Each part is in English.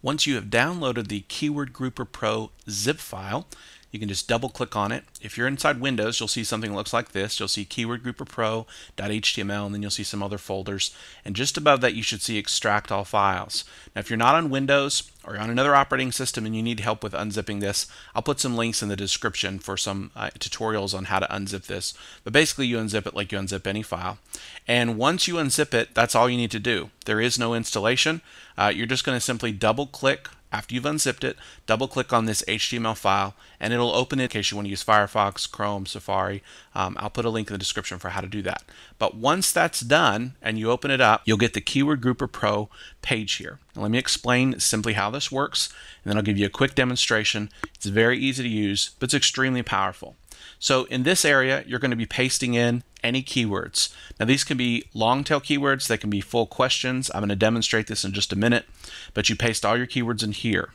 Once you have downloaded the Keyword Grouper Pro zip file, you can just double click on it. If you're inside Windows, you'll see something that looks like this. You'll see Keyword Grouper Pro.html, and then you'll see some other folders. And just above that, you should see Extract All Files. Now, if you're not on Windows or on another operating system and you need help with unzipping this, I'll put some links in the description for some uh, tutorials on how to unzip this. But basically, you unzip it like you unzip any file. And once you unzip it, that's all you need to do. There is no installation. Uh, you're just going to simply double click after you've unzipped it, double click on this HTML file and it'll open it in case you want to use Firefox, Chrome, Safari. Um, I'll put a link in the description for how to do that. But once that's done and you open it up, you'll get the Keyword Grouper Pro page here. Now, let me explain simply how this works and then I'll give you a quick demonstration. It's very easy to use, but it's extremely powerful. So in this area, you're going to be pasting in any keywords. Now these can be long tail keywords, they can be full questions. I'm going to demonstrate this in just a minute, but you paste all your keywords in here.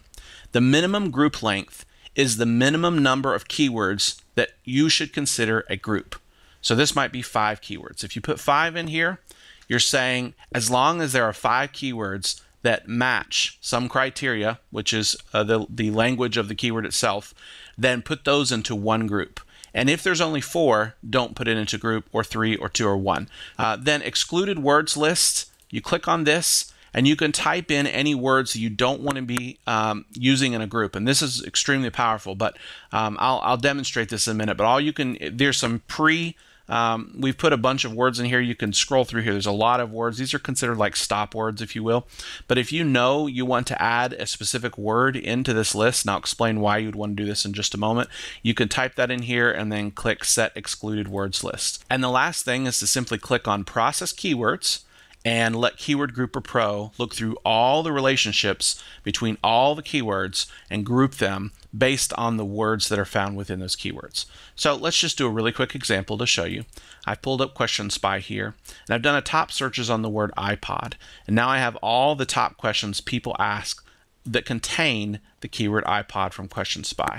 The minimum group length is the minimum number of keywords that you should consider a group. So this might be five keywords. If you put five in here, you're saying as long as there are five keywords that match some criteria, which is uh, the, the language of the keyword itself, then put those into one group. And if there's only four, don't put it into group or three or two or one. Uh, then excluded words list, you click on this and you can type in any words you don't want to be um, using in a group. And this is extremely powerful, but um, I'll, I'll, demonstrate this in a minute. But all you can, there's some pre um, we've put a bunch of words in here. You can scroll through here. There's a lot of words. These are considered like stop words, if you will. But if you know you want to add a specific word into this list, and I'll explain why you'd want to do this in just a moment, you can type that in here and then click Set Excluded Words List. And the last thing is to simply click on Process Keywords and let Keyword Grouper Pro look through all the relationships between all the keywords and group them based on the words that are found within those keywords. So let's just do a really quick example to show you. I pulled up Question Spy here, and I've done a top searches on the word iPod, and now I have all the top questions people ask that contain the keyword iPod from Question Spy.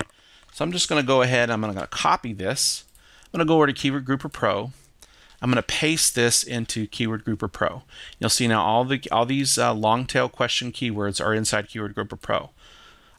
So I'm just going to go ahead, I'm going to copy this. I'm going to go over to Keyword Grouper Pro, I'm going to paste this into Keyword Grouper Pro. You'll see now all the all these uh, long tail question keywords are inside Keyword Grouper Pro.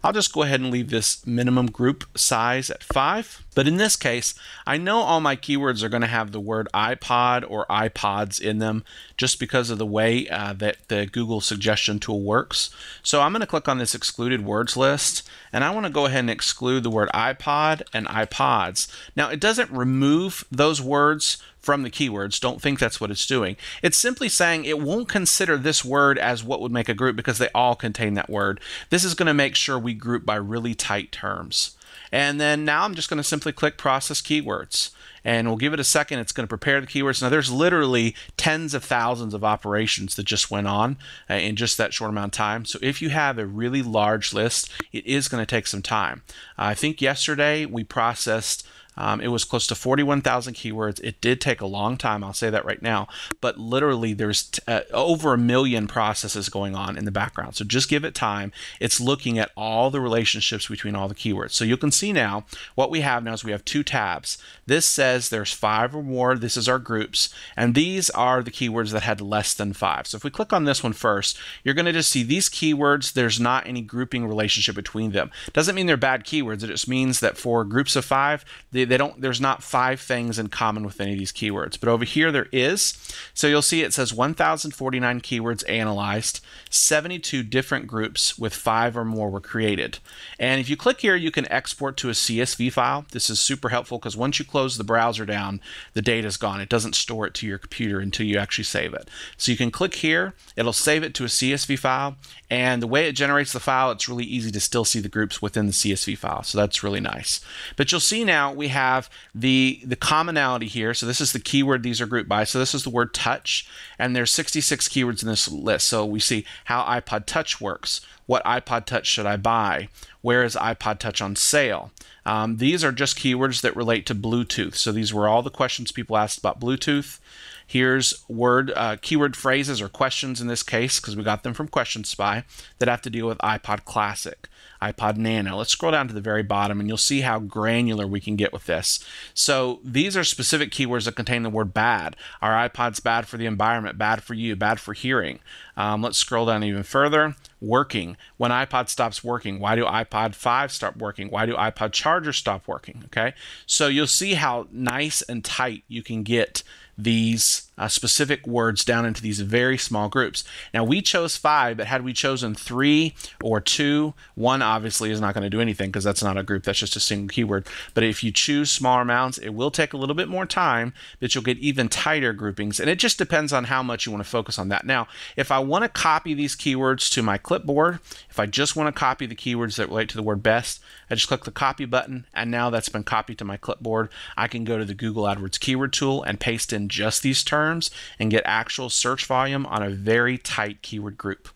I'll just go ahead and leave this minimum group size at 5. But in this case, I know all my keywords are going to have the word iPod or iPods in them just because of the way uh, that the Google suggestion tool works. So I'm going to click on this excluded words list and I want to go ahead and exclude the word iPod and iPods. Now it doesn't remove those words from the keywords. Don't think that's what it's doing. It's simply saying it won't consider this word as what would make a group because they all contain that word. This is going to make sure we group by really tight terms. And then now I'm just going to simply click process keywords and we'll give it a second. It's going to prepare the keywords. Now there's literally tens of thousands of operations that just went on uh, in just that short amount of time. So if you have a really large list, it is going to take some time. I think yesterday we processed um, it was close to 41,000 keywords. It did take a long time, I'll say that right now, but literally there's uh, over a million processes going on in the background. So just give it time. It's looking at all the relationships between all the keywords. So you can see now what we have now is we have two tabs. This says there's five or more. This is our groups, and these are the keywords that had less than five. So if we click on this one first, you're going to just see these keywords. There's not any grouping relationship between them. Doesn't mean they're bad keywords. It just means that for groups of five, they they don't there's not five things in common with any of these keywords but over here there is. So you'll see it says 1049 keywords analyzed. 72 different groups with five or more were created. And if you click here you can export to a csv file. This is super helpful because once you close the browser down the data is gone. It doesn't store it to your computer until you actually save it. So you can click here. It'll save it to a csv file. And the way it generates the file it's really easy to still see the groups within the csv file. So that's really nice. But you'll see now we have the the commonality here. So this is the keyword these are grouped by. So this is the word touch, and there's 66 keywords in this list. So we see how iPod Touch works. What iPod Touch should I buy? Where is iPod Touch on sale? Um, these are just keywords that relate to Bluetooth. So these were all the questions people asked about Bluetooth. Here's word uh, keyword phrases or questions in this case because we got them from Question Spy that have to deal with iPod Classic, iPod Nano. Let's scroll down to the very bottom and you'll see how granular we can get with this. So these are specific keywords that contain the word bad. Our iPod's bad for the environment, bad for you, bad for hearing. Um, let's scroll down even further. Working. When iPod stops working, why do iPod 5 stop working? Why do iPod chargers stop working? Okay, so you'll see how nice and tight you can get these uh, specific words down into these very small groups. Now we chose five, but had we chosen three or two, one obviously is not going to do anything because that's not a group, that's just a single keyword. But if you choose smaller amounts, it will take a little bit more time, but you'll get even tighter groupings. And it just depends on how much you want to focus on that. Now, if I want to copy these keywords to my clipboard, if I just want to copy the keywords that relate to the word best, I just click the copy button, and now that's been copied to my clipboard. I can go to the Google AdWords keyword tool and paste in just these terms and get actual search volume on a very tight keyword group.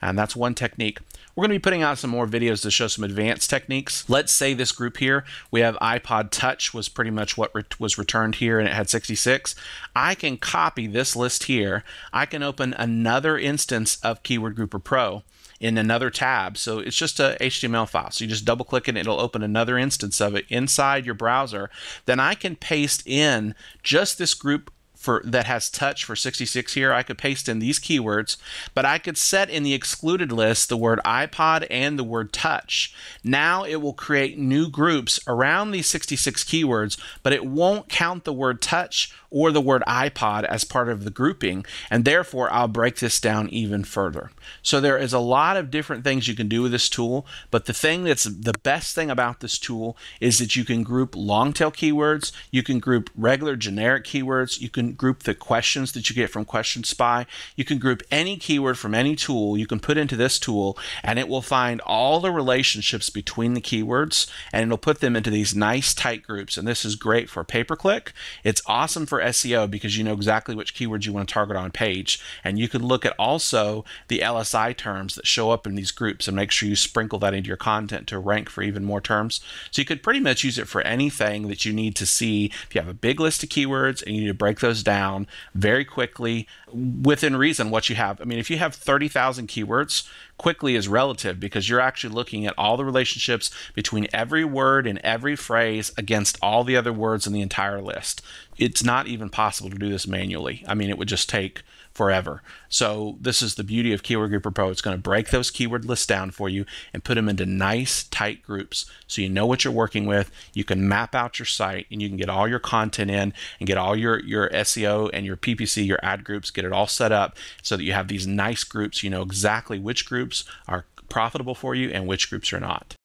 And that's one technique. We're going to be putting out some more videos to show some advanced techniques. Let's say this group here, we have iPod Touch was pretty much what re was returned here and it had 66. I can copy this list here. I can open another instance of Keyword Grouper Pro in another tab. So it's just a HTML file. So you just double click it, it'll open another instance of it inside your browser. Then I can paste in just this group for that has touch for 66 here, I could paste in these keywords, but I could set in the excluded list the word iPod and the word touch. Now it will create new groups around these 66 keywords, but it won't count the word touch or the word iPod as part of the grouping, and therefore I'll break this down even further. So there is a lot of different things you can do with this tool, but the thing that's the best thing about this tool is that you can group long tail keywords, you can group regular generic keywords, you can group the questions that you get from Question Spy. You can group any keyword from any tool you can put into this tool, and it will find all the relationships between the keywords and it'll put them into these nice tight groups. And this is great for pay per click. It's awesome for SEO because you know exactly which keywords you want to target on page. And you can look at also the LSI terms that show up in these groups and make sure you sprinkle that into your content to rank for even more terms. So you could pretty much use it for anything that you need to see. If you have a big list of keywords and you need to break those down very quickly within reason what you have. I mean, if you have 30,000 keywords, quickly is relative because you're actually looking at all the relationships between every word and every phrase against all the other words in the entire list. It's not even possible to do this manually. I mean, it would just take forever. So this is the beauty of Keyword Grouper Pro. It's going to break those keyword lists down for you and put them into nice, tight groups so you know what you're working with. You can map out your site and you can get all your content in and get all your, your SEO and your PPC, your ad groups, get it all set up so that you have these nice groups. You know exactly which groups are profitable for you and which groups are not.